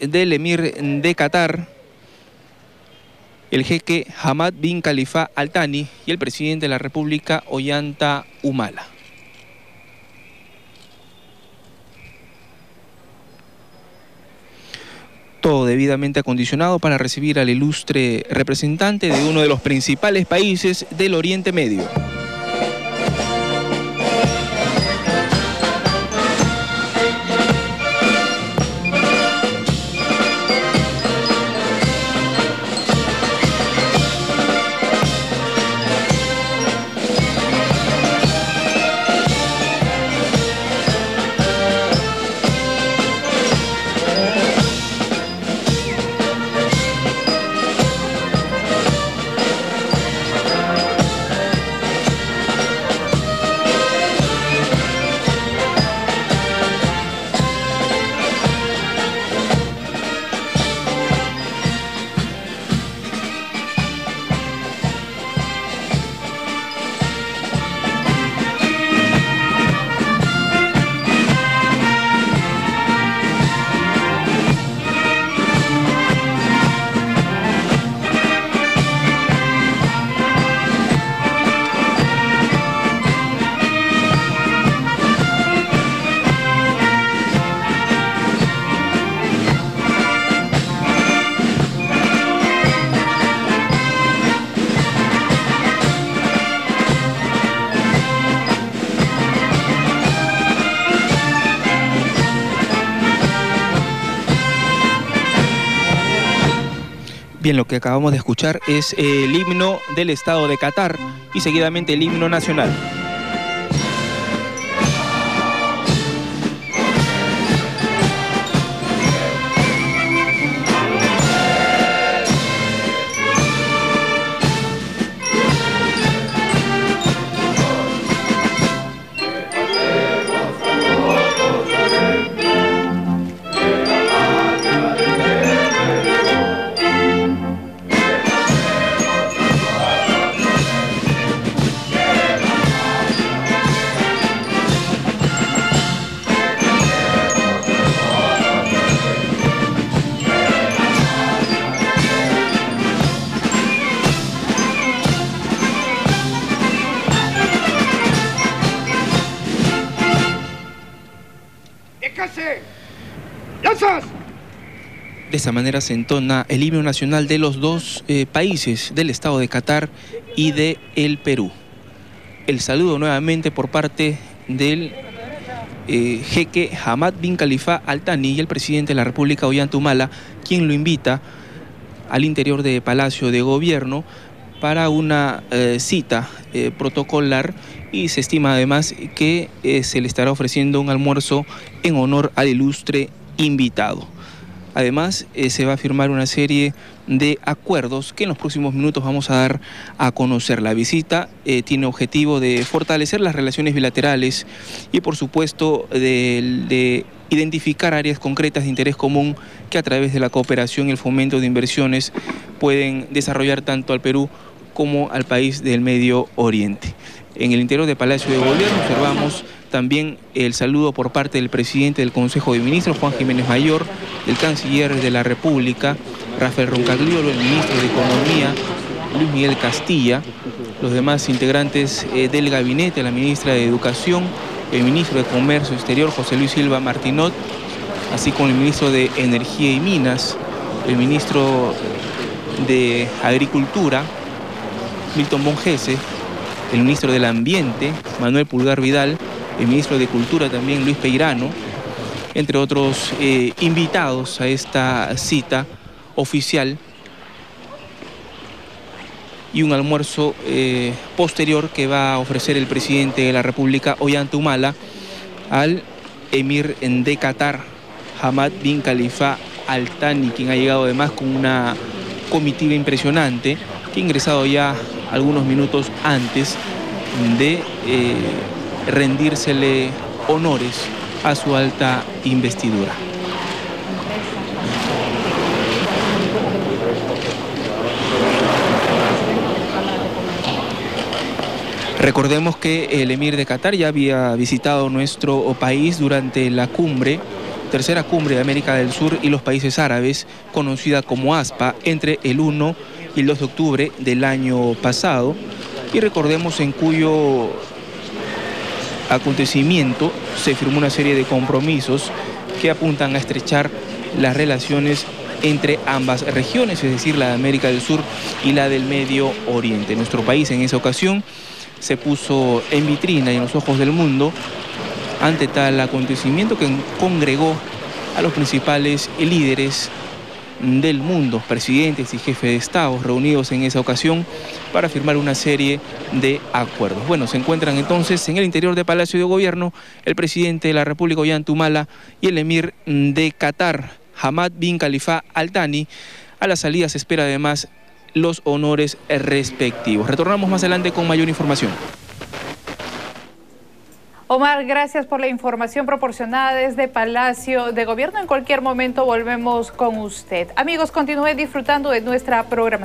del emir de Qatar, el jeque Hamad bin Khalifa Al Thani y el presidente de la República Ollanta Humala. Todo debidamente acondicionado para recibir al ilustre representante de uno de los principales países del Oriente Medio. Bien, lo que acabamos de escuchar es el himno del Estado de Qatar y seguidamente el himno nacional. De esa manera se entona el himno nacional de los dos eh, países, del Estado de Qatar y de el Perú. El saludo nuevamente por parte del eh, jeque Hamad bin Khalifa Al Thani y el presidente de la República Ollanta Humala, quien lo invita al interior de Palacio de Gobierno para una eh, cita eh, protocolar y se estima además que eh, se le estará ofreciendo un almuerzo en honor al ilustre invitado. Además, se va a firmar una serie de acuerdos que en los próximos minutos vamos a dar a conocer. La visita tiene objetivo de fortalecer las relaciones bilaterales y, por supuesto, de, de identificar áreas concretas de interés común que a través de la cooperación y el fomento de inversiones pueden desarrollar tanto al Perú como al país del Medio Oriente. En el interior del Palacio de Gobierno observamos también el saludo por parte del presidente del Consejo de Ministros, Juan Jiménez Mayor, del canciller de la República, Rafael Roncagliolo, el ministro de Economía, Luis Miguel Castilla, los demás integrantes eh, del gabinete, la ministra de Educación, el ministro de Comercio Exterior, José Luis Silva Martinot, así como el ministro de Energía y Minas, el ministro de Agricultura, Milton Bongese, el ministro del Ambiente, Manuel Pulgar Vidal, el ministro de Cultura también, Luis Peirano, entre otros eh, invitados a esta cita oficial y un almuerzo eh, posterior que va a ofrecer el presidente de la República, Ollanta al emir de Qatar, Hamad bin Khalifa Al Thani, quien ha llegado además con una comitiva impresionante, que ha ingresado ya algunos minutos antes de eh, rendírsele honores a su alta investidura. Recordemos que el emir de Qatar ya había visitado nuestro país durante la cumbre tercera cumbre de América del Sur y los países árabes, conocida como ASPA, entre el 1 y el 2 de octubre del año pasado. Y recordemos en cuyo acontecimiento se firmó una serie de compromisos que apuntan a estrechar las relaciones entre ambas regiones, es decir, la de América del Sur y la del Medio Oriente. Nuestro país en esa ocasión se puso en vitrina y en los ojos del mundo ante tal acontecimiento que congregó a los principales líderes del mundo, presidentes y jefes de Estado reunidos en esa ocasión para firmar una serie de acuerdos. Bueno, se encuentran entonces en el interior del Palacio de Gobierno el presidente de la República, Ollantumala, y el emir de Qatar, Hamad bin Khalifa Al Thani. A la salida se espera además los honores respectivos. Retornamos más adelante con mayor información. Omar, gracias por la información proporcionada desde Palacio de Gobierno. En cualquier momento volvemos con usted. Amigos, continúe disfrutando de nuestra programación.